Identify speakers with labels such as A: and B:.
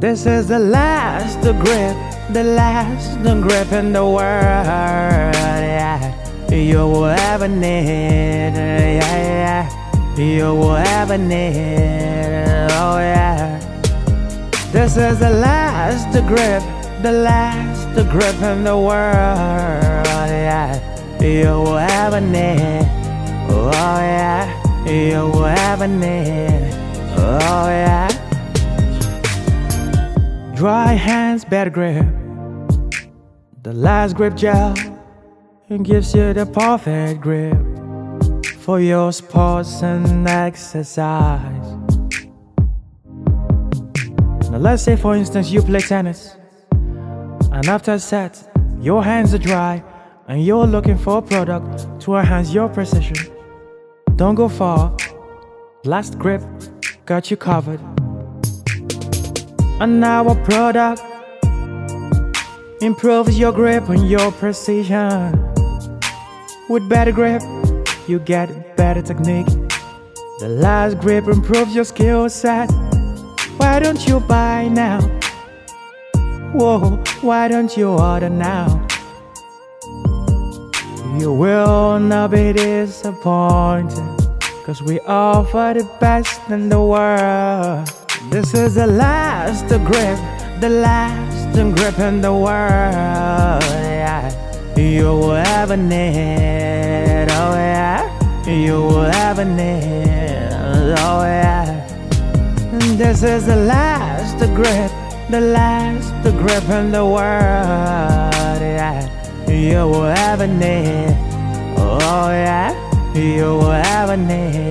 A: This is the last grip, the last grip in the world. Yeah. You will ever need, yeah, yeah. You will ever need, oh yeah. This is the last grip, the last grip in the world. Yeah. You will ever need, oh yeah. You will ever need, Dry hands, bad grip. The last grip gel gives you the perfect grip for your sports and exercise. Now, let's say, for instance, you play tennis, and after a set, your hands are dry, and you're looking for a product to enhance your precision. Don't go far. Last grip got you covered. And our product improves your grip and your precision. With better grip, you get better technique. The last grip improves your skill set. Why don't you buy now? Whoa, why don't you order now? You will not be disappointed. Cause we offer the best in the world. This is the last grip, the last grip in the world. Yeah. You will ever need, oh yeah. You will ever need, oh yeah. This is the last grip, the last grip in the world. Yeah. You will ever need, oh yeah. You will ever need.